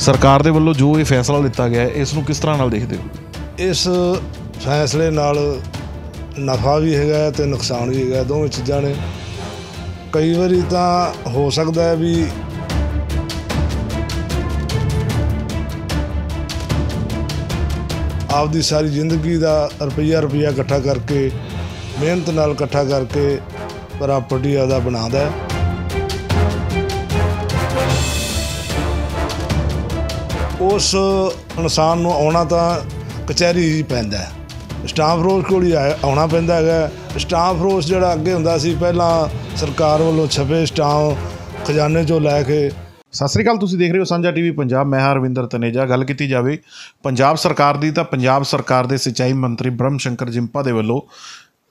ਸਰਕਾਰ ਦੇ ਵੱਲੋਂ ਜੋ ਇਹ ਫੈਸਲਾ ਲਿੱਤਾ ਗਿਆ ਇਸ ਨੂੰ ਕਿਸ ਤਰ੍ਹਾਂ ਨਾਲ ਦੇਖਦੇ ਹੋ? ਇਸ ਫੈਸਲੇ ਨਾਲ ਨਫਾ ਵੀ ਹੈਗਾ ਤੇ ਨੁਕਸਾਨ ਵੀ ਹੈਗਾ ਦੋਵੇਂ ਚੀਜ਼ਾਂ ਨੇ। ਕਈ ਵਾਰੀ ਤਾਂ ਹੋ ਸਕਦਾ ਹੈ ਵੀ ਆਪਦੀ ਸਾਰੀ ਜ਼ਿੰਦਗੀ ਦਾ ਰੁਪਈਆ ਰੁਪਈਆ ਇਕੱਠਾ ਕਰਕੇ, ਮਿਹਨਤ ਨਾਲ ਇਕੱਠਾ ਕਰਕੇ ਪ੍ਰਾਪਰਟੀ ਆਦਾ ਬਣਾਉਂਦਾ ਹੈ। ਉਸ ਇਨਸਾਨ ਨੂੰ ਆਉਣਾ ਤਾਂ ਕਚਹਿਰੀ ਹੀ ਪੈਂਦਾ ਹੈ। ਸਟਾਫ ਰੋਜ਼ ਕੋਲ ਹੀ ਆਉਣਾ ਪੈਂਦਾ ਹੈਗਾ ਸਟਾਫ ਰੋਜ਼ ਜਿਹੜਾ ਅੱਗੇ ਹੁੰਦਾ ਸੀ, ਪਹਿਲਾਂ ਸਰਕਾਰ ਵੱਲੋਂ ਛਪੇ ਸਟਾਫ ਖਜ਼ਾਨੇ ਚੋਂ ਲੈ ਕੇ ਸਤਿ ਸ੍ਰੀ ਅਕਾਲ, ਤੁਸੀਂ ਦੇਖ ਰਹੇ ਹੋ ਸਾਂਝਾ ਟੀਵੀ ਪੰਜਾਬ। ਮੈਂ ਹਾਂ ਰਵਿੰਦਰ ਤਨੇਜਾ। ਗੱਲ ਕੀਤੀ ਜਾਵੇ ਪੰਜਾਬ ਸਰਕਾਰ ਦੀ, ਤਾਂ ਪੰਜਾਬ ਸਰਕਾਰ ਦੇ ਸਿੰਚਾਈ ਮੰਤਰੀ ਬ੍ਰਹਮ ਸ਼ੰਕਰ ਜਿੰਪਾ ਦੇ ਵੱਲੋਂ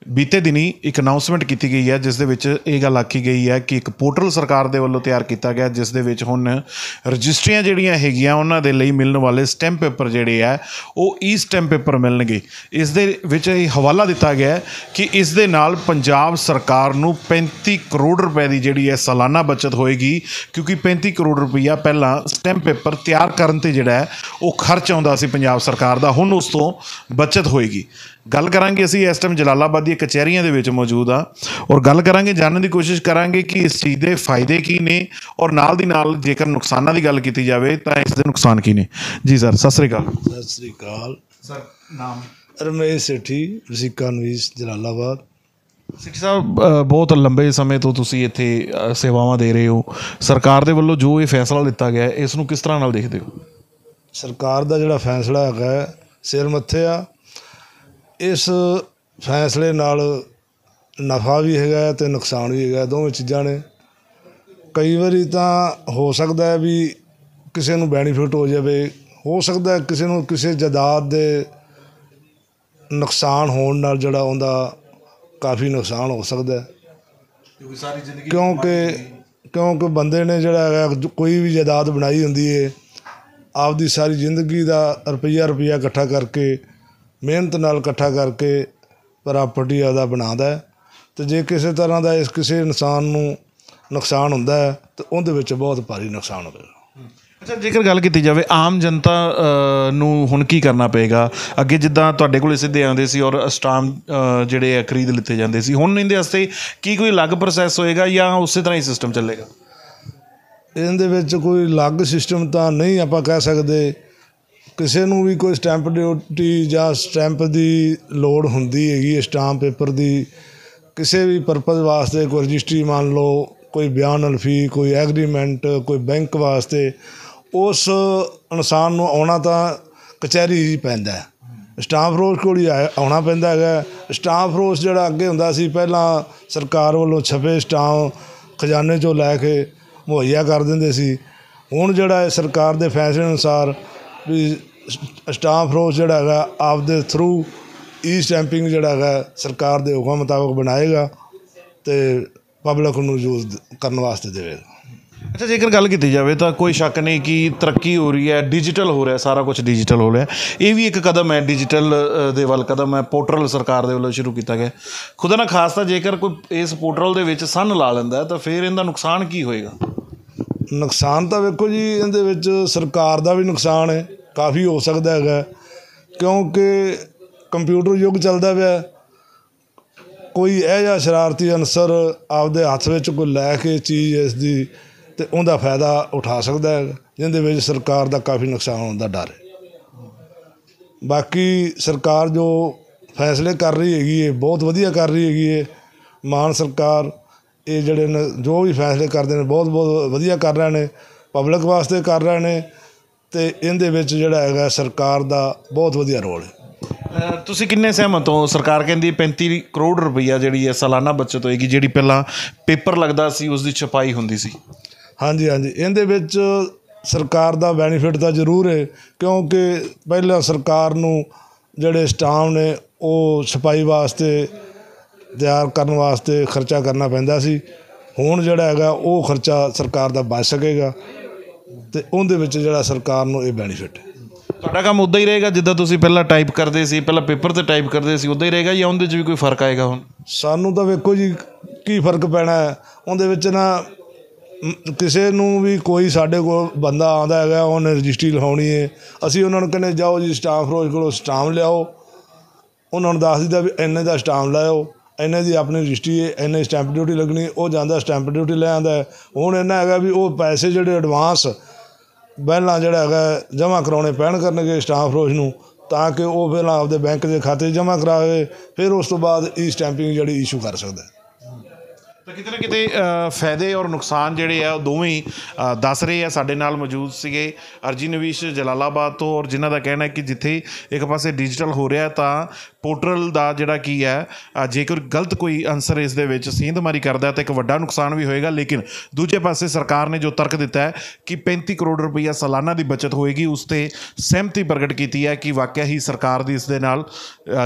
ਬੀਤੇ ਦਿਨੀ ਇੱਕ ਅਨਾਉਂਸਮੈਂਟ ਕੀਤੀ ਗਈ ਹੈ, ਜਿਸ ਦੇ ਵਿੱਚ ਇਹ ਗੱਲ ਆਖੀ ਗਈ ਹੈ ਕਿ ਇੱਕ ਪੋਰਟਲ ਸਰਕਾਰ ਦੇ ਵੱਲੋਂ ਤਿਆਰ ਕੀਤਾ ਗਿਆ, ਜਿਸ ਦੇ ਵਿੱਚ ਹੁਣ ਰਜਿਸਟਰੀਆਂ ਜਿਹੜੀਆਂ ਹੈਗੀਆਂ, ਉਹਨਾਂ ਦੇ ਲਈ ਮਿਲਣ ਵਾਲੇ ਸਟੈਂਪ ਪੇਪਰ ਜਿਹੜੇ ਆ, ਉਹ ਈ ਸਟੈਂਪ ਪੇਪਰ ਮਿਲਣਗੇ। ਇਸ ਦੇ ਵਿੱਚ ਇਹ ਹਵਾਲਾ ਦਿੱਤਾ ਗਿਆ ਕਿ ਇਸ ਦੇ ਨਾਲ ਪੰਜਾਬ ਸਰਕਾਰ ਨੂੰ 35 ਕਰੋੜ ਰੁਪਏ ਦੀ ਜਿਹੜੀ ਹੈ ਸਾਲਾਨਾ ਬਚਤ ਹੋਏਗੀ, ਕਿਉਂਕਿ 35 ਕਰੋੜ ਰੁਪਈਆ ਪਹਿਲਾਂ ਸਟੈਂਪ ਪੇਪਰ ਤਿਆਰ ਕਰਨ ਤੇ ਜਿਹੜਾ ਹੈ, ਉਹ ਖਰਚ ਆਉਂਦਾ ਸੀ ਪੰਜਾਬ ਸਰਕਾਰ ਦਾ, ਹੁਣ ਉਸ ਤੋਂ ਬਚਤ ਹੋਏਗੀ। ਗੱਲ ਕਰਾਂਗੇ ਅਸੀਂ ਇਸ ਟਾਈਮ ਜਲਾਲਾਬਾਦ ਦੀਆਂ ਕਚਹਿਰੀਆਂ ਦੇ ਵਿੱਚ ਮੌਜੂਦ ਆ। ਔਰ ਗੱਲ ਕਰਾਂਗੇ ਜਾਣਨ ਦੀ ਕੋਸ਼ਿਸ਼ ਕਰਾਂਗੇ ਕਿ ਇਸ ਚੀਜ਼ ਦੇ ਫਾਇਦੇ ਕੀ ਨੇ ਔਰ ਨਾਲ ਦੀ ਨਾਲ ਜੇਕਰ ਨੁਕਸਾਨਾਂ ਦੀ ਗੱਲ ਕੀਤੀ ਜਾਵੇ ਤਾਂ ਇਸ ਦੇ ਨੁਕਸਾਨ ਕੀ ਨੇ। ਜੀ ਸਰ ਸਤਿ ਸ੍ਰੀ ਅਕਾਲ। ਸਤਿ ਸ੍ਰੀ ਅਕਾਲ। ਸਰ ਨਾਮ? ਰਮੇਸ਼ ਸੇਠੀ ਵਸੀਕਾ ਨਵੀਸ ਜਲਾਲਾਬਾਦ। ਸਿੱਖ ਸਾਹਿਬ ਬਹੁਤ ਲੰਬੇ ਸਮੇਂ ਤੋਂ ਤੁਸੀਂ ਇੱਥੇ ਸੇਵਾਵਾਂ ਦੇ ਰਹੇ ਹੋ। ਸਰਕਾਰ ਦੇ ਵੱਲੋਂ ਜੋ ਇਹ ਫੈਸਲਾ ਲਿੱਤਾ ਗਿਆ ਹੈ, ਇਸ ਨੂੰ ਕਿਸ ਤਰ੍ਹਾਂ ਨਾਲ ਦੇਖਦੇ ਹੋ? ਸਰਕਾਰ ਦਾ ਜਿਹੜਾ ਫੈਸਲਾ ਹੈਗਾ ਸਿਰ ਮੱਥੇ ਆ। ਇਸ ਫੈਸਲੇ ਨਾਲ ਨਫਾ ਵੀ ਹੈਗਾ ਤੇ ਨੁਕਸਾਨ ਵੀ ਹੈਗਾ ਦੋਵੇਂ ਚੀਜ਼ਾਂ ਨੇ। ਕਈ ਵਾਰੀ ਤਾਂ ਹੋ ਸਕਦਾ ਹੈ ਵੀ ਕਿਸੇ ਨੂੰ ਬੈਨੀਫਿਟ ਹੋ ਜਾਵੇ। ਹੋ ਸਕਦਾ ਹੈ ਕਿਸੇ ਨੂੰ ਕਿਸੇ ਜਾਇਦਾਦ ਦੇ ਨੁਕਸਾਨ ਹੋਣ ਨਾਲ ਜਿਹੜਾ ਉਹਦਾ ਕਾਫੀ ਨੁਕਸਾਨ ਹੋ ਸਕਦਾ ਹੈ। ਕਿਉਂਕਿ ਕਿਉਂਕਿ ਬੰਦੇ ਨੇ ਜਿਹੜਾ ਹੈਗਾ ਕੋਈ ਵੀ ਜਾਇਦਾਦ ਬਣਾਈ ਹੁੰਦੀ ਹੈ ਆਪਦੀ ਸਾਰੀ ਜ਼ਿੰਦਗੀ ਦਾ ਰੁਪਈਆ ਰੁਪਈਆ ਇਕੱਠਾ ਕਰਕੇ ਮਿਹਨਤ ਨਾਲ ਇਕੱਠਾ ਕਰਕੇ ਪ੍ਰਾਪਰਟੀ ਆਦਾ ਬਣਾਉਂਦਾ ਤੇ ਜੇ ਕਿਸੇ ਤਰ੍ਹਾਂ ਦਾ ਇਸ ਕਿਸੇ ਇਨਸਾਨ ਨੂੰ ਨੁਕਸਾਨ ਹੁੰਦਾ ਹੈ ਤੇ ਉਹਦੇ ਵਿੱਚ ਬਹੁਤ ਭਾਰੀ ਨੁਕਸਾਨ ਹੋਵੇਗਾ। ਅੱਛਾ ਜੇਕਰ ਗੱਲ ਕੀਤੀ ਜਾਵੇ ਆਮ ਜਨਤਾ ਨੂੰ ਹੁਣ ਕੀ ਕਰਨਾ ਪਏਗਾ? ਅੱਗੇ ਜਿੱਦਾਂ ਤੁਹਾਡੇ ਕੋਲ ਸਿੱਧੇ ਆਉਂਦੇ ਸੀ ਔਰ ਸਟਾਮ ਜਿਹੜੇ ਆ ਖਰੀਦ ਲਿੱਤੇ ਜਾਂਦੇ ਸੀ ਹੁਣ ਇਹਦੇ ਵਾਸਤੇ ਕੀ ਕੋਈ ਅਲੱਗ ਪ੍ਰੋਸੈਸ ਹੋਏਗਾ ਜਾਂ ਉਸੇ ਤਰ੍ਹਾਂ ਹੀ ਸਿਸਟਮ ਚੱਲੇਗਾ? ਇਹਦੇ ਵਿੱਚ ਕੋਈ ਅਲੱਗ ਸਿਸਟਮ ਤਾਂ ਨਹੀਂ ਆਪਾਂ ਕਹਿ ਸਕਦੇ। ਕਿਸੇ ਨੂੰ ਵੀ ਕੋਈ ਸਟੈਂਪ ਡਿਊਟੀ ਜਾਂ ਸਟੈਂਪ ਦੀ ਲੋੜ ਹੁੰਦੀ ਹੈਗੀ ਹੈ ਸਟਾਂਪ ਪੇਪਰ ਦੀ, ਕਿਸੇ ਵੀ ਪਰਪਸ ਵਾਸਤੇ ਕੋਈ ਰਜਿਸਟਰੀ ਮੰਨ ਲਓ, ਕੋਈ ਬਿਆਨ ਅਲਫੀ ਕੋਈ ਐਗਰੀਮੈਂਟ, ਕੋਈ ਬੈਂਕ ਵਾਸਤੇ, ਉਸ ਇਨਸਾਨ ਨੂੰ ਆਉਣਾ ਤਾਂ ਕਚਹਿਰੀ ਹੀ ਪੈਂਦਾ ਹੈ। ਸਟਾਫ ਰੋਜ਼ ਕੋਲ ਹੀ ਆਇਆ- ਆਉਣਾ ਪੈਂਦਾ ਹੈਗਾ ਸਟਾਫ ਰੋਸ ਜਿਹੜਾ ਅੱਗੇ ਹੁੰਦਾ ਸੀ, ਪਹਿਲਾਂ ਸਰਕਾਰ ਵੱਲੋਂ ਛਪੇ ਸਟਾਫ ਖਜ਼ਾਨੇ ਚੋਂ ਲੈ ਕੇ ਮੁਹੱਈਆ ਕਰ ਦਿੰਦੇ ਸੀ। ਹੁਣ ਜਿਹੜਾ ਹੈ ਸਰਕਾਰ ਦੇ ਫੈਸਲੇ ਅਨੁਸਾਰ ਵੀ ਸਟਾਫ ਰੋਜ਼ ਜਿਹੜਾ ਹੈਗਾ ਆਪਦੇ ਥਰੂ ਈ ਸਟੈਂਪਿੰਗ ਜਿਹੜਾ ਹੈਗਾ ਸਰਕਾਰ ਦੇ ਹੁਕਮ ਮੁਤਾਬਕ ਬਣਾਏਗਾ ਤੇ ਪਬਲਿਕ ਨੂੰ ਯੂਜ਼ ਕਰਨ ਵਾਸਤੇ ਦੇਵੇਗਾ। ਅੱਛਾ ਜੇਕਰ ਗੱਲ ਕੀਤੀ ਜਾਵੇ ਤਾਂ ਕੋਈ ਸ਼ੱਕ ਨਹੀਂ ਕਿ ਤਰੱਕੀ ਹੋ ਰਹੀ ਹੈ ਡਿਜੀਟਲ ਹੋ ਰਿਹਾ ਸਾਰਾ ਕੁਝ ਡਿਜੀਟਲ ਹੋ ਰਿਹਾ। ਇਹ ਵੀ ਇੱਕ ਕਦਮ ਹੈ ਡਿਜੀਟਲ ਦੇ ਵੱਲ ਕਦਮ ਹੈ ਪੋਰਟਲ ਸਰਕਾਰ ਦੇ ਵੱਲੋਂ ਸ਼ੁਰੂ ਕੀਤਾ ਗਿਆ। ਖੁਦਾ ਨਾ ਖਾਸ ਤਾਂ ਜੇਕਰ ਕੋਈ ਇਸ ਪੋਰਟਲ ਦੇ ਵਿੱਚ ਸੰਨ ਲਾ ਲੈਂਦਾ ਤਾਂ ਫਿਰ ਇਹਦਾ ਨੁਕਸਾਨ ਕੀ ਹੋਏਗਾ? ਨੁਕਸਾਨ ਤਾਂ ਵੇਖੋ ਜੀ ਇਹਦੇ ਵਿੱਚ ਸਰਕਾਰ ਦਾ ਵੀ ਨੁਕਸਾਨ ਹੈ। ਕਾਫੀ ਹੋ ਸਕਦਾ ਹੈਗਾ। ਕਿਉਂਕਿ ਕੰਪਿਊਟਰ ਯੁੱਗ ਚੱਲਦਾ ਪਿਆ। ਕੋਈ ਇਹ ਜਿਹਾ ਸ਼ਰਾਰਤੀ ਅਨਸਰ ਆਪਦੇ ਹੱਥ ਵਿੱਚ ਕੋਈ ਲੈ ਕੇ ਚੀਜ਼ ਇਸ ਦੀ ਤੇ ਉਹਦਾ ਫਾਇਦਾ ਉਠਾ ਸਕਦਾ ਹੈ ਜਿਹਦੇ ਵਿੱਚ ਸਰਕਾਰ ਦਾ ਕਾਫੀ ਨੁਕਸਾਨ ਹੋਣ ਦਾ ਡਰ ਹੈ। ਬਾਕੀ ਸਰਕਾਰ ਜੋ ਫੈਸਲੇ ਕਰ ਰਹੀ ਹੈਗੀ ਹੈ, ਬਹੁਤ ਵਧੀਆ ਕਰ ਰਹੀ ਹੈਗੀ ਹੈ। ਮਾਨ ਸਰਕਾਰ, ਇਹ ਜਿਹੜੇ ਨੇ ਜੋ ਵੀ ਫੈਸਲੇ ਕਰਦੇ ਨੇ ਬਹੁਤ ਬਹੁਤ ਵਧੀਆ ਕਰ ਰਹੇ ਨੇ। ਪਬਲਿਕ ਵਾਸਤੇ ਕਰ ਰਹੇ ਨੇ। ਤੇ ਇਹਦੇ ਵਿੱਚ ਜਿਹੜਾ ਹੈਗਾ ਸਰਕਾਰ ਦਾ ਬਹੁਤ ਵਧੀਆ ਰੋਲ ਹੈ। ਤੁਸੀਂ ਕਿੰਨੇ ਸਹਿਮਤ ਹੋ? ਸਰਕਾਰ ਕਹਿੰਦੀ ਹੈ 35 ਕਰੋੜ ਰੁਪਈਆ ਜਿਹੜੀ ਹੈ ਸਾਲਾਨਾ ਬਚਤ ਹੋਏਗੀ ਜਿਹੜੀ ਪਹਿਲਾਂ ਪੇਪਰ ਲੱਗਦਾ ਸੀ ਉਸ ਦੀ ਛਪਾਈ ਹੁੰਦੀ ਸੀ। ਹਾਂਜੀ ਹਾਂਜੀ। ਇਹਦੇ ਵਿੱਚ ਸਰਕਾਰ ਦਾ ਬੈਨੀਫਿਟ ਤਾਂ ਜ਼ਰੂਰ ਹੈ ਕਿਉਂਕਿ ਪਹਿਲਾਂ ਸਰਕਾਰ ਨੂੰ ਜਿਹੜੇ ਸਟਾਮ ਨੇ ਉਹ ਛਪਾਈ ਵਾਸਤੇ ਤਿਆਰ ਕਰਨ ਵਾਸਤੇ ਖਰਚਾ ਕਰਨਾ ਪੈਂਦਾ ਸੀ। ਹੁਣ ਜਿਹੜਾ ਹੈਗਾ ਉਹ ਖਰਚਾ ਸਰਕਾਰ ਦਾ ਬਚ ਸਕੇਗਾ। ਤੇ ਉਹਦੇ ਵਿੱਚ ਜਿਹੜਾ ਸਰਕਾਰ ਨੂੰ ਇਹ ਬੈਨੀਫਿਟ ਹੈ। ਤੁਹਾਡਾ ਕੰਮ ਉਦਾਂ ਹੀ ਰਹੇਗਾ ਜਿੱਦਾਂ ਤੁਸੀਂ ਪਹਿਲਾਂ ਟਾਈਪ ਕਰਦੇ ਸੀ ਪਹਿਲਾਂ ਪੇਪਰ ਤੇ ਟਾਈਪ ਕਰਦੇ ਸੀ ਉਦਾਂ ਹੀ ਰਹੇਗਾ ਜਾਂ ਉਹਦੇ 'ਚ ਵੀ ਕੋਈ ਫ਼ਰਕ ਆਏਗਾ ਹੁਣ? ਸਾਨੂੰ ਤਾਂ ਵੇਖੋ ਜੀ ਕੀ ਫ਼ਰਕ ਪੈਣਾ ਹੈ। ਉਹਦੇ ਵਿੱਚ ਨਾ ਕਿਸੇ ਨੂੰ ਵੀ ਕੋਈ ਸਾਡੇ ਕੋਲ ਬੰਦਾ ਆਉਂਦਾ ਹੈਗਾ ਉਹਨੇ ਰਜਿਸਟਰੀ ਲਿਖਾਉਣੀ ਹੈ ਅਸੀਂ ਉਹਨਾਂ ਨੂੰ ਕਹਿੰਦੇ ਜਾਓ ਜੀ ਸਟਾਫ ਰੋਜ਼ ਕੋਲੋਂ ਸਟਾਮ ਲਿਆਓ। ਉਹਨਾਂ ਨੂੰ ਦੱਸ ਦਿੱਤਾ ਵੀ ਇੰਨੇ ਦਾ ਸਟਾਮ ਲਾਇਓ। ਇੰਨੇ ਦੀ ਆਪਣੀ ਰਜਿਸਟਰੀ ਹੈ ਇੰਨੇ ਸਟੈਂਪ ਡਿਊਟੀ ਲੱਗਣੀ ਉਹ ਜਾਂਦਾ ਸਟੈਂਪ ਡਿਊਟੀ ਲੈ ਆਉਂਦਾ ਹੈ। ਹੁਣ ਇਹਨਾਂ ਹੈਗਾ ਵੀ ਉਹ ਪੈਸੇ ਜਿਹੜੇ ਐਡਵਾਂਸ ਪਹਿਲਾਂ ਜਿਹੜਾ ਹੈਗਾ ਜਮ੍ਹਾਂ ਕਰਾਉਣੇ ਪੈਣ ਕਰਨਗੇ ਸਟਾਫ ਰੋਜ਼ ਨੂੰ, ਤਾਂ ਕਿ ਉਹ ਪਹਿਲਾਂ ਆਪਦੇ ਬੈਂਕ ਦੇ ਖਾਤੇ ਜਮ੍ਹਾਂ ਕਰਾਵੇ, ਫਿਰ ਉਸ ਤੋਂ ਬਾਅਦ ਈ ਸਟੈਂਪਿੰਗ ਜਿਹੜੀ ਇਸ਼ੂ ਕਰ ਸਕਦਾ ਹੈ। ਤਾਂ ਕਿਤੇ ਨਾ ਕਿਤੇ ਫਾਇਦੇ ਔਰ ਨੁਕਸਾਨ ਜਿਹੜੇ ਆ, ਉਹ ਦੋਵੇਂ ਦੱਸ ਰਹੇ ਆ, ਸਾਡੇ ਨਾਲ ਮੌਜੂਦ ਸੀਗੇ ਅਰਜੀ ਨਵੀਸ਼ ਜਲਾਲਾਬਾਦ ਤੋਂ, ਔਰ ਜਿਨ੍ਹਾਂ ਦਾ ਕਹਿਣਾ ਹੈ ਕਿ ਜਿੱਥੇ ਇੱਕ ਪਾਸੇ ਡਿਜੀਟਲ ਹੋ ਰਿਹਾ ਤਾਂ ਪੋਰਟਲ ਦਾ ਜਿਹੜਾ ਕੀ ਹੈ ਜੇਕਰ ਗਲਤ ਕੋਈ ਆਨਸਰ ਇਸ ਦੇ ਵਿੱਚ ਸੇਂਧਮਾਰੀ ਕਰਦਾ ਤਾਂ ਇੱਕ ਵੱਡਾ ਨੁਕਸਾਨ ਵੀ ਹੋਏਗਾ, ਲੇਕਿਨ ਦੂਜੇ ਪਾਸੇ ਸਰਕਾਰ ਨੇ ਜੋ ਤਰਕ ਦਿੱਤਾ ਹੈ ਕਿ 35 ਕਰੋੜ ਰੁਪਈਆ ਸਾਲਾਨਾ ਦੀ ਬਚਤ ਹੋਏਗੀ, ਉਸ ਤੇ ਸਹਿਮਤੀ ਪ੍ਰਗਟ ਕੀਤੀ ਹੈ ਕਿ ਵਾਕਿਆ ਹੀ ਸਰਕਾਰ ਦੀ ਇਸ ਦੇ ਨਾਲ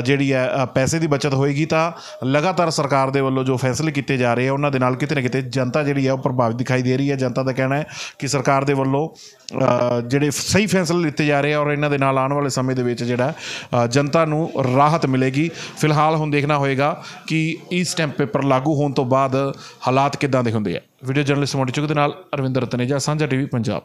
ਜਿਹੜੀ ਹੈ ਪੈਸੇ ਦੀ ਬਚਤ ਹੋਏਗੀ ਤਾਂ ਲਗਾਤਾਰ ਸਰਕਾਰ ਦੇ ਵੱਲੋਂ ਜੋ ਫੈਸਲੇ ਕੀਤੇ ਜਾ ਰਹੇ ਆ, ਉਹਨਾਂ ਦੇ ਨਾਲ ਕਿਤੇ ਨਾ ਕਿਤੇ ਜਨਤਾ ਜਿਹੜੀ ਹੈ ਉਹ ਪ੍ਰਭਾਵਿਤ ਦਿਖਾਈ ਦੇ ਰਹੀ ਹੈ। ਜਨਤਾ ਦਾ ਕਹਿਣਾ ਹੈ ਕਿ ਸਰਕਾਰ ਦੇ ਵੱਲੋਂ ਜਿਹੜੇ ਸਹੀ ਫੈਸਲੇ ਲਿੱਤੇ ਜਾ ਰਹੇ ਆ ਔਰ ਇਹਨਾਂ ਦੇ ਨਾਲ ਆਉਣ ਵਾਲੇ ਸਮੇਂ ਦੇ ਵਿੱਚ ਜਿਹੜਾ ਜਨਤਾ ਨੂੰ ਰਾਹਤ ਮਿਲੇਗੀ। ਫਿਲਹਾਲ ਹੁਣ ਦੇਖਣਾ ਹੋਏਗਾ ਕਿ ਈ ਸਟੈਂਪ ਪੇਪਰ ਲਾਗੂ ਹੋਣ ਤੋਂ ਬਾਅਦ ਹਾਲਾਤ ਕਿੱਦਾਂ ਦੇ ਹੁੰਦੇ ਆ। ਵੀਡੀਓ ਜਰਨਲਿਸਟ ਮੋਟੀ ਚੁੱਕ ਦੇ ਨਾਲ ਅਰਵਿੰਦਰ ਤਨੇਜਾ ਸਾਂਝਾ ਟੀਵੀ ਪੰਜਾਬ।